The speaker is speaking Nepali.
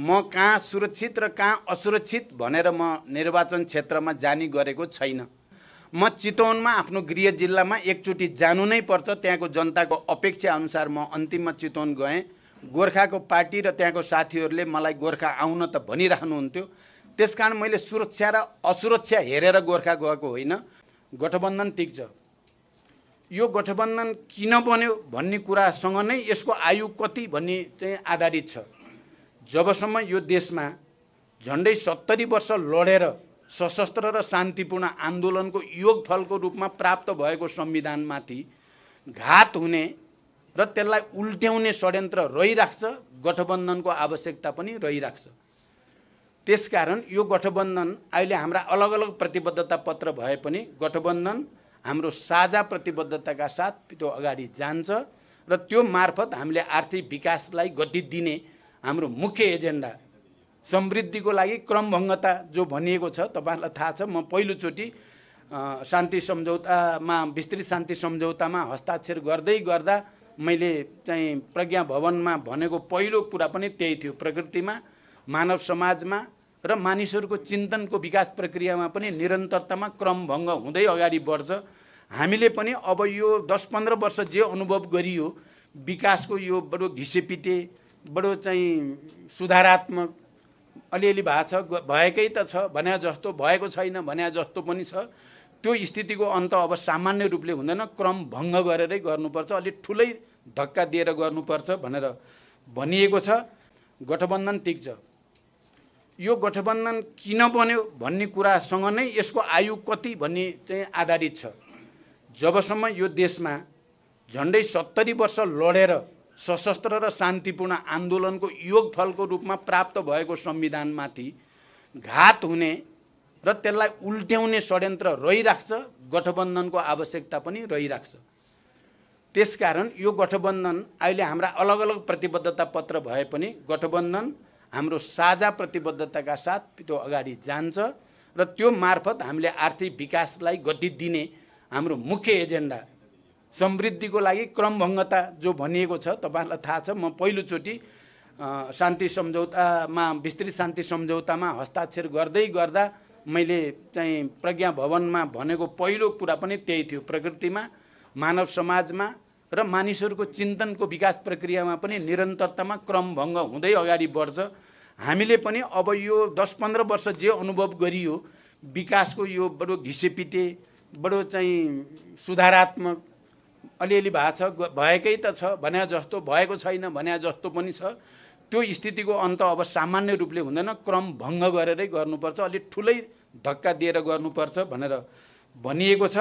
म कहाँ सुरक्षित र कहाँ असुरक्षित भनेर म निर्वाचन क्षेत्रमा जाने गरेको छैन। म चितवनमा आफ्नो गृह जिल्लामा एकचोटि जानु नै पर्छ। त्यहाँको जनताको अपेक्षा अनुसार म अन्तिममा चितवन गएँ। गोर्खाको पार्टी र त्यहाँको साथीहरूले मलाई गोर्खा आउन त भनिरहनुहुन्थ्यो। त्यस कारण मैले सुरक्षा र असुरक्षा हेरेर गोर्खा गएको होइन। गठबन्धन टिक्छ। यो गठबन्धन किन बन्यो भन्ने कुरासँग नै यसको आयु कति भन्ने चाहिँ आधारित छ। जबसम्म यो देशमा झन्डै सत्तरी वर्ष लडेर सशस्त्र र शान्तिपूर्ण आन्दोलनको योगफलको रूपमा प्राप्त भएको संविधानमाथि घात हुने र त्यसलाई उल्ट्याउने षड्यन्त्र रहिराख्छ गठबन्धनको आवश्यकता पनि रहिराख्छ। त्यसकारण यो गठबन्धन अहिले हाम्रा अलग अलग प्रतिबद्धता पत्र भए पनि गठबन्धन हाम्रो साझा प्रतिबद्धताका साथ त्यो अगाडि जान्छ र त्यो मार्फत हामीले आर्थिक विकासलाई गति दिने हाम्रो मुख्य एजेन्डा। समृद्धिको लागि क्रमभङ्गता जो भनिएको छ तपाईँहरूलाई थाहा छ म पहिलोचोटि शान्ति सम्झौतामा विस्तृत शान्ति सम्झौतामा हस्ताक्षर गर्दै गर्दा मैले चाहिँ प्रज्ञा भवनमा भनेको पहिलो कुरा पनि त्यही थियो। प्रकृतिमा मानव समाजमा र मानिसहरूको चिन्तनको विकास प्रक्रियामा पनि निरन्तरतामा क्रमभङ्ग हुँदै अगाडि बढ्छ। हामीले पनि अब यो दस पन्ध्र वर्ष जे अनुभव गरियो विकासको यो बडो घिसेपिटे बडो चाहिँ सुधारात्मक अलिअलि भएको छ भएकै त छ भने जस्तो भएको छैन भने जस्तो पनि छ। त्यो स्थितिको अन्त अब सामान्य रूपले हुँदैन क्रम भङ्ग गरेरै गर्नुपर्छ अलिक ठुलै धक्का दिएर गर्नुपर्छ भनेर भनिएको छ। गठबन्धन टिक्छ यो गठबन्धन किन बन्यो भन्ने कुरासँग नै यसको आयु कति भन्ने चाहिँ आधारित छ। जबसम्म यो देशमा झन्डै सत्तरी वर्ष लडेर सशस्त्र र शान्तिपूर्ण आन्दोलनको योगफलको रूपमा प्राप्त भएको संविधानमाथि घात हुने र त्यसलाई उल्ट्याउने षड्यन्त्र रहिराख्छ गठबन्धनको आवश्यकता पनि रहिराख्छ। त्यसकारण यो गठबन्धन अहिले हाम्रा अलग अलग प्रतिबद्धता पत्र भए पनि गठबन्धन हाम्रो साझा प्रतिबद्धताका साथ त्यो अगाडि जान्छ र त्यो मार्फत हामीले आर्थिक विकासलाई गति दिने हाम्रो मुख्य एजेन्डा समृद्धिको लागि क्रमभङ्गता जो भनिएको छ तपाईँहरूलाई थाहा छ म पहिलोचोटि शान्ति सम्झौतामा विस्तृत शान्ति सम्झौतामा हस्ताक्षर गर्दै गर्दा मैले चाहिँ प्रज्ञा भवनमा भनेको पहिलो कुरा पनि त्यही थियो। प्रकृतिमा मानव समाजमा र मानिसहरूको चिन्तनको विकास प्रक्रियामा पनि निरन्तरतामा क्रमभङ्ग हुँदै अगाडि बढ्छ। हामीले पनि अब यो दस पन्ध्र वर्ष जे अनुभव गरियो विकासको यो बडो घिसेपिटे बडो चाहिँ सुधारात्मक अलिअलि भएको छ भएकै त छ भने जस्तो भएको छैन भने जस्तो पनि छ। त्यो स्थितिको अन्त अब सामान्य रूपले हुँदैन क्रम भङ्ग गरेरै गर्नुपर्छ अलिक ठुलै धक्का दिएर गर्नुपर्छ भनेर भनिएको छ।